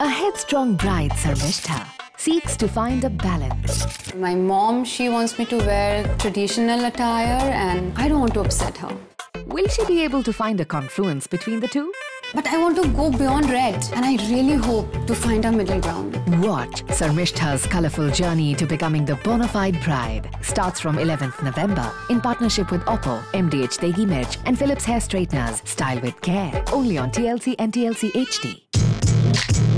A headstrong bride, Sharmistha, seeks to find a balance. My mom, she wants me to wear traditional attire and I don't want to upset her. Will she be able to find a confluence between the two? But I want to go beyond red and I really hope to find a middle ground. Watch Sharmistha's colorful journey to becoming the bona fide bride. Starts from 11th November in partnership with Oppo, MDH Degi Mirch and Philips Hair Straighteners. Style with care. Only on TLC and TLC HD.